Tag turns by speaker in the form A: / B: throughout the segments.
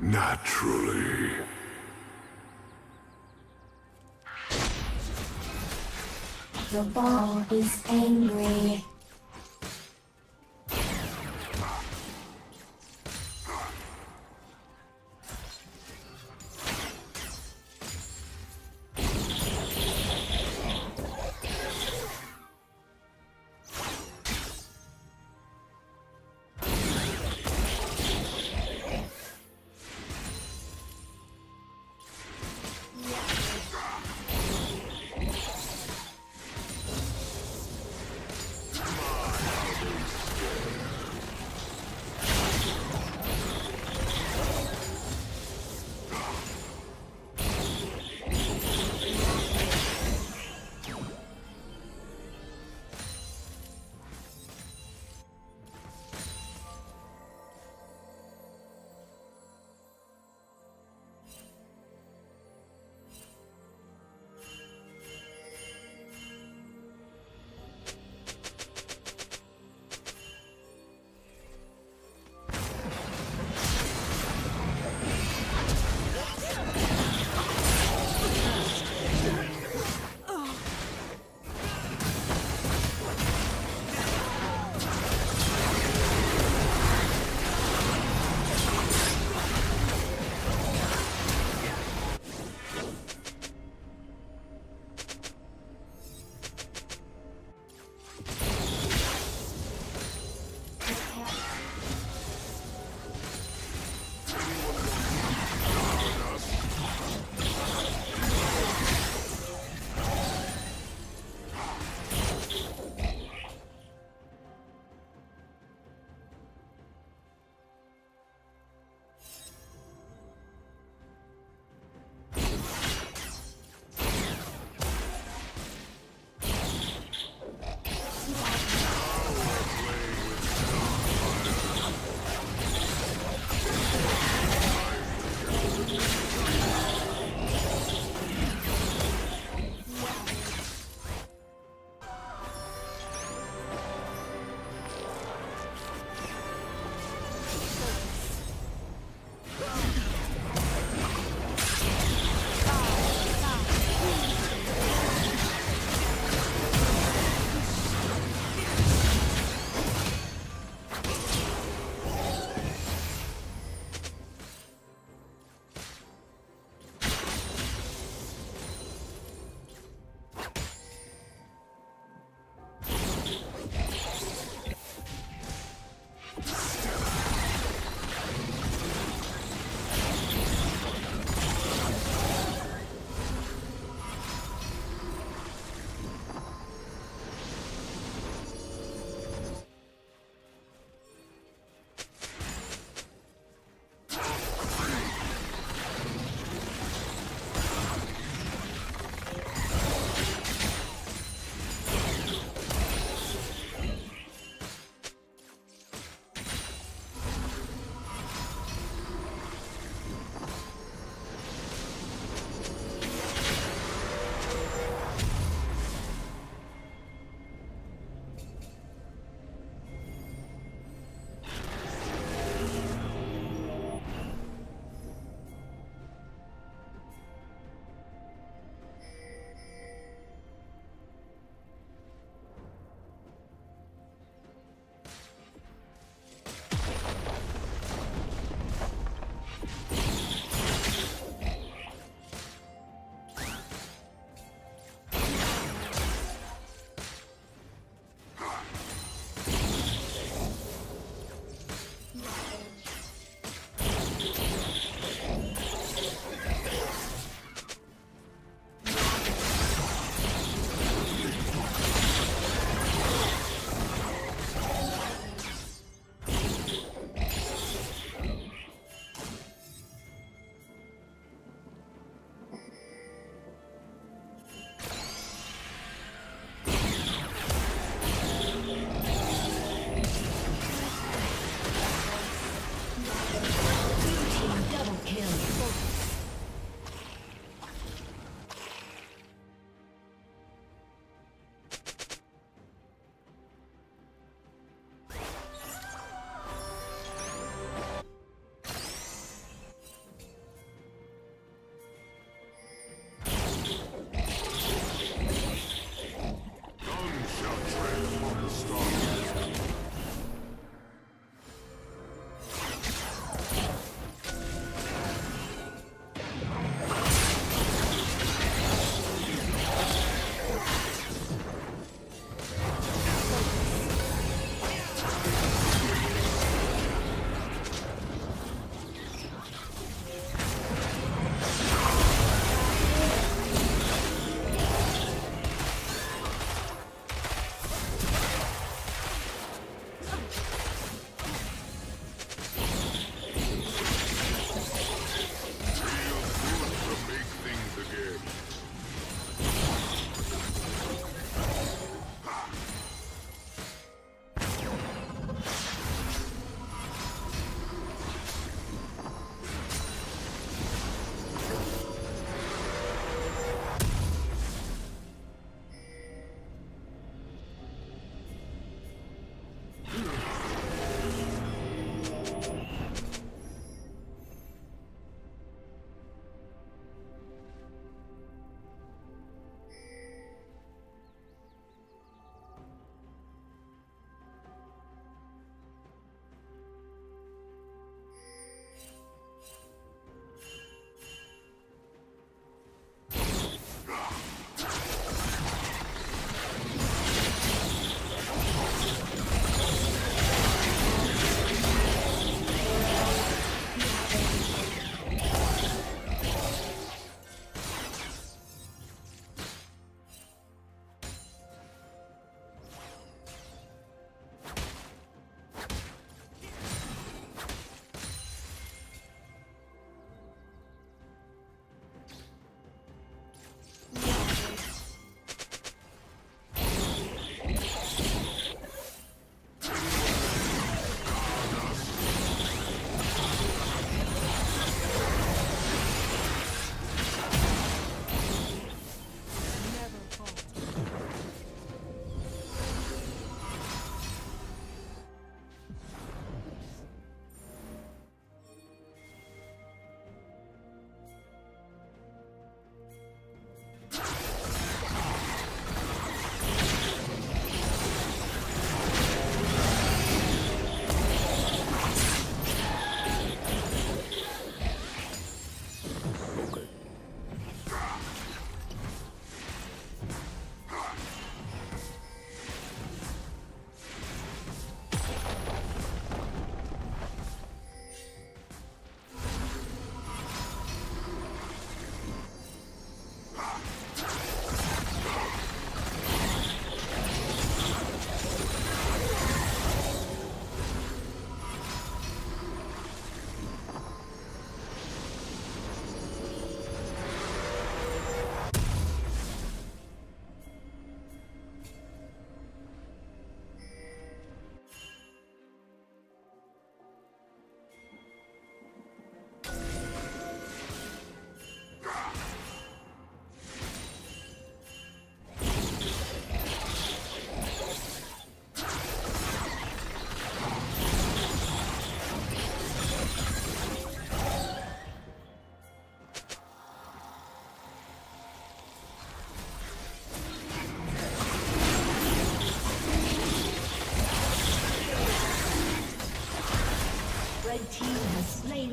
A: Naturally.
B: The ball is angry.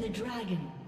C: the dragon.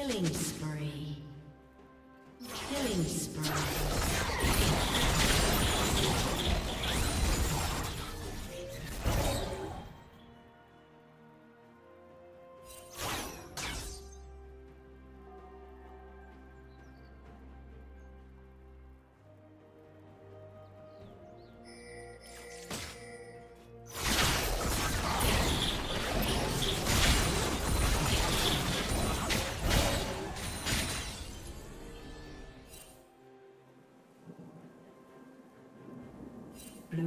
C: Killing spree.